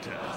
Washington.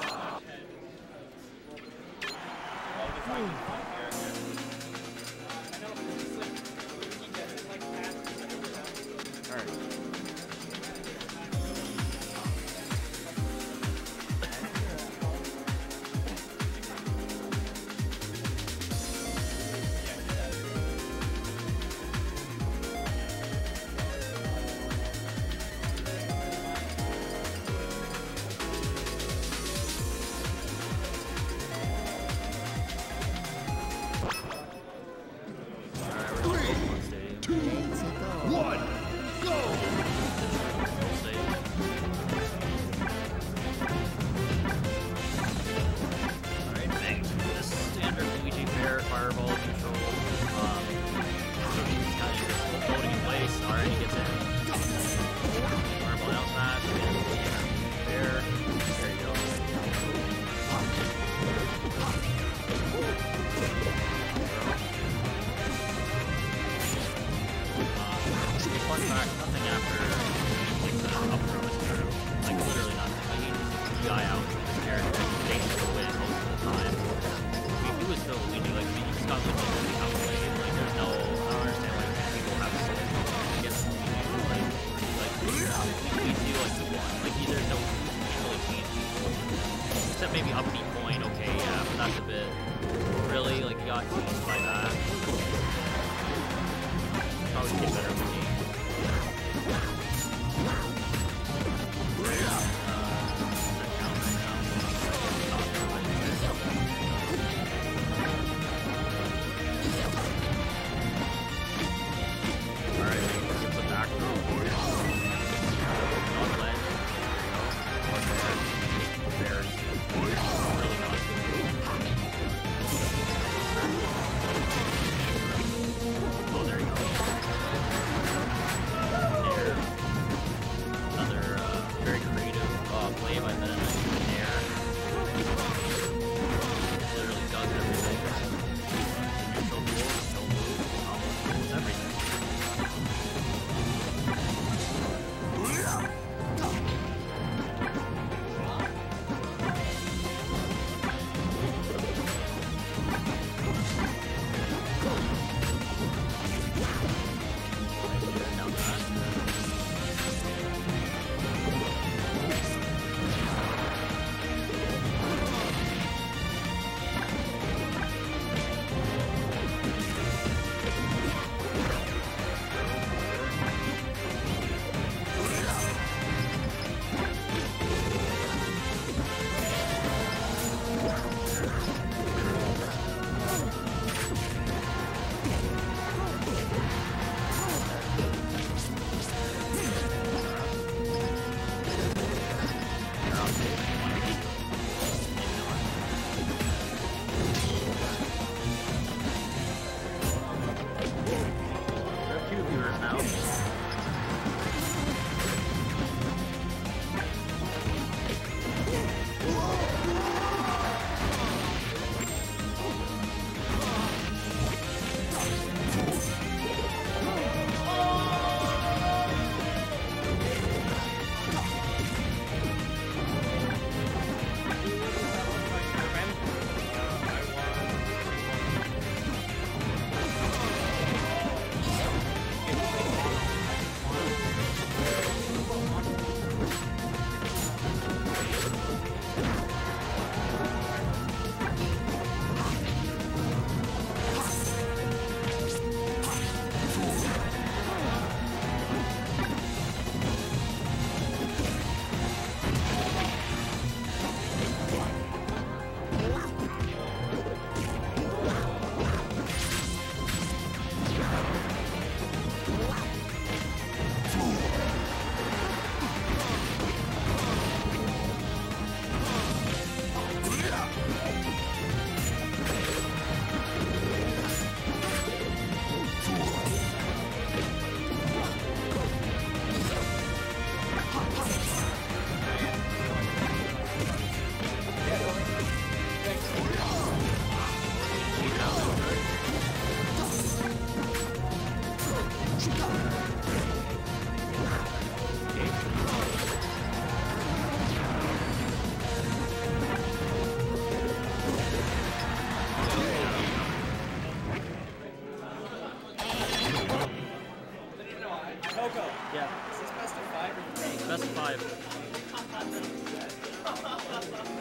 Yeah. Is this best of five or three? Best of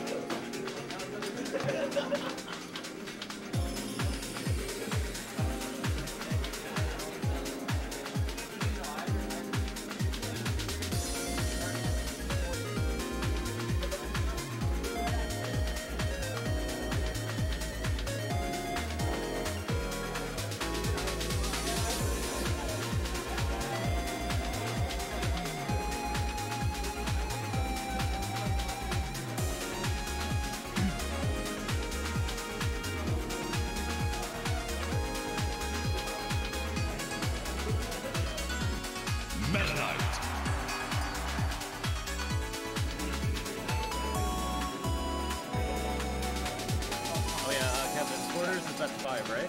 five. best of five, right?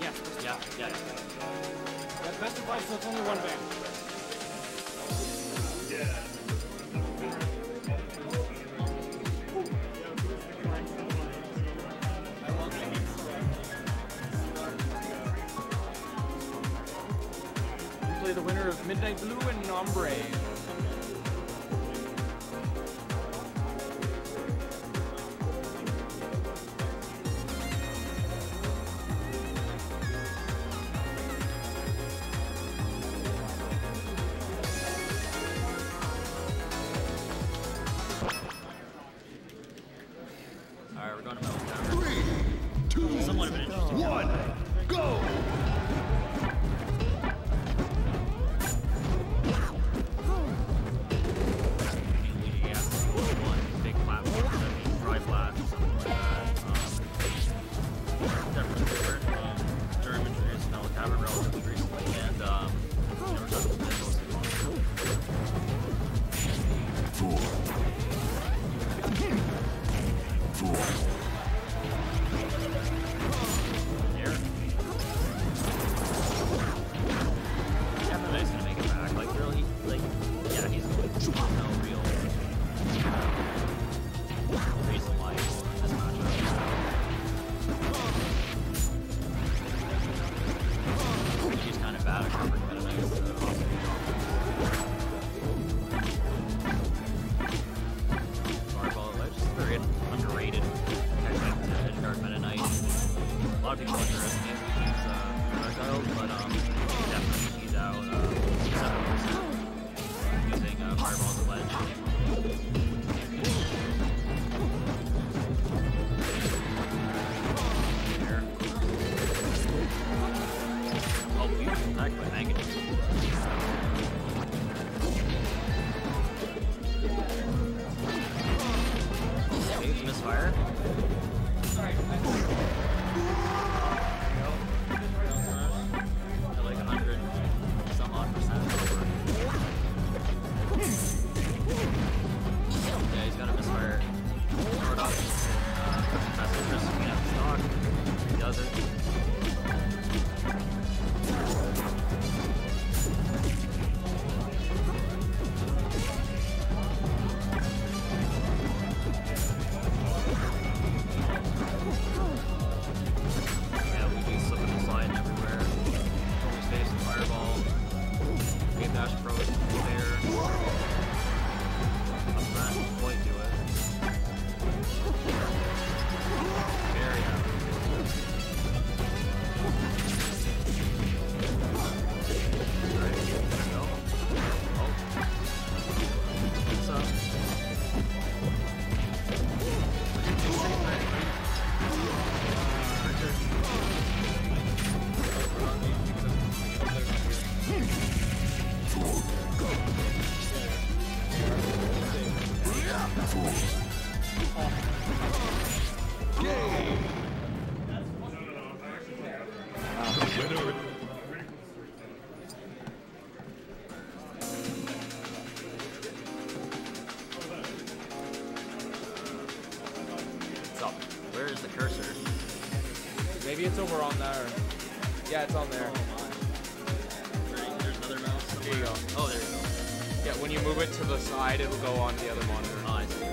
Yeah, yeah, yeah. yeah. Best of five, so it's only one band. Yeah. the winner of Midnight Blue and Ombre. Maybe it's over on there. Yeah, it's on there. Oh, There's another mouse. Somewhere. There you go. Oh, there you go. Yeah, when you move it to the side, it'll go on the other monitor. Oh,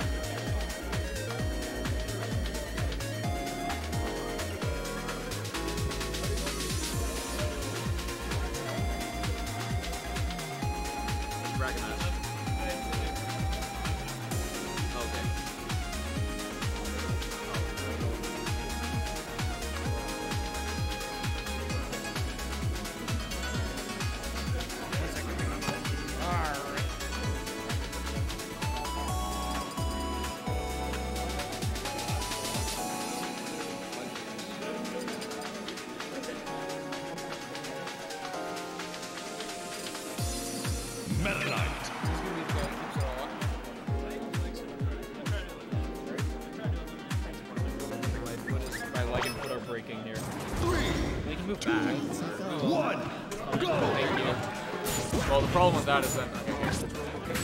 move back. One, go! Thank you. Well, the problem with that is that... Okay.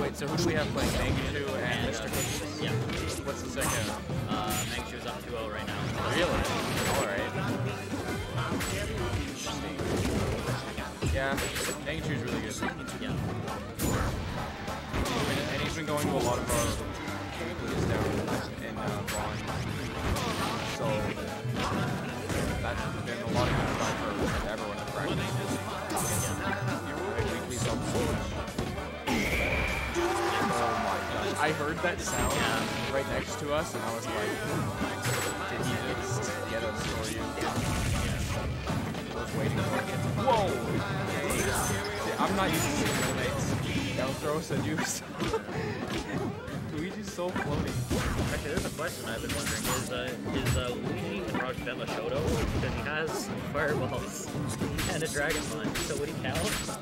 Wait, so who do we have playing? Mangu and Mr. Cookie? Yeah. What's the second? Uh, Mangu up 2-0 right now. Really? Alright. Yeah, Mangu really good. Yeah. And, and he's been going to a lot of our... Uh, down in uh, Braun. So a lot of good fun for everyone practice. I heard that sound right next to us and I was like, did he just get us for you? I was waiting for. Whoa! Yeah, I'm not used to seeing teammates down throw seduce. Luigi's so floaty. Actually, there's a question I've been wondering. Is, uh, is uh, Luigi and Raj Bema Shoto? Because he has fireballs and a dragon punch, so would he count? Sorry,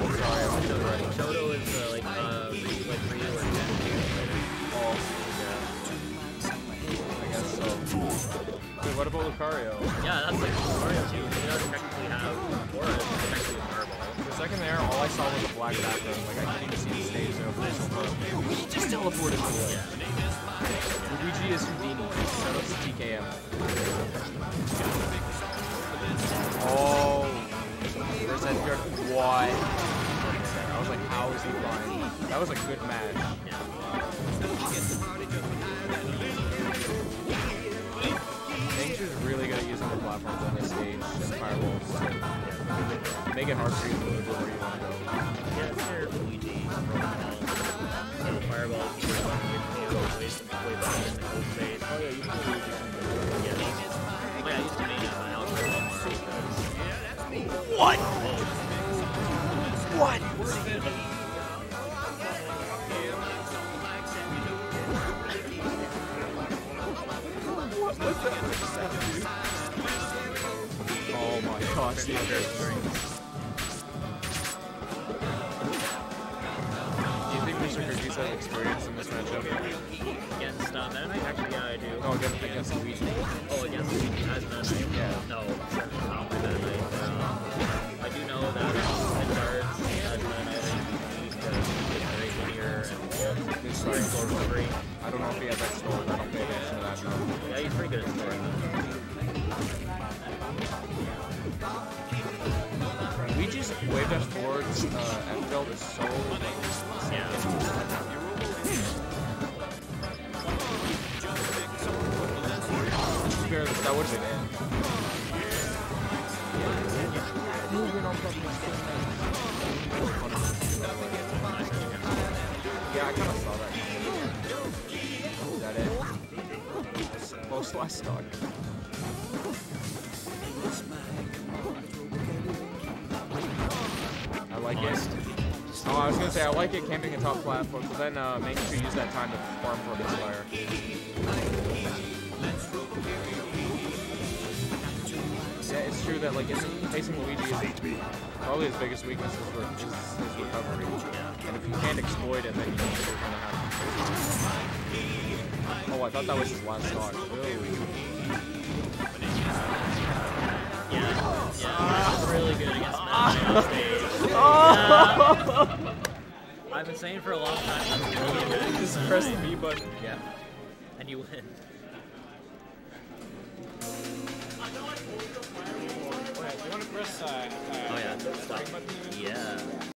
I'm still ready. Shoto is uh, like, uh, like Ryu or. Oh, I guess so. Wait, what about Lucario? Yeah, that's like Mario too. He doesn't technically have saw was a black background. Like, I couldn't even see the stage so far. Luigi just teleported to the Luigi is Houdini. Shout out to TKM. Oh. There's that good. What? I was like, how is he flying? That was a good match. Nature's really good at using the platforms on this stage fireballs make it hard for you to move where you want to go. Yeah, Luigi fireball is way better than the cold phase. Oh yeah, you can do Luigi. Yeah. Oh yeah, I used to main uh, Alex Morales because What? oh, What? Oh my these Has experience in this matchup? against uh, Meta Knight? Actually, yeah, I do. No, against, against Luigi. Oh, against Luigi as Meta Knight? Yeah. No, not with Meta Knight. Um, I do know that the cards as Meta Knight are unique because it's very linear and This very sorry, slow recovery. I don't know if he has that stored. I don't pay attention to that. No. Yeah, he's pretty good at storing them. Luigi's wave dash forwards uh, F build is so Yeah. That would have been in. Yeah, I kind of saw that. Is that it? Most last stock. I like it. Oh, I was gonna say I like it camping a top platform, but then uh, making sure you use that time to farm for a misfire. That like it's, facing Luigi is probably his biggest weakness is, re- is his recovery. And if you can't exploit it, then you know you're gonna have. Oh, I thought that was his last stock. Ooh. Yeah. Yeah. He's really good against Meta Knight on stage. Yeah. I've been saying for a long time that's really good Just press the Knight. B button. Yeah. And you win. Oh yeah. Yeah.